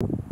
you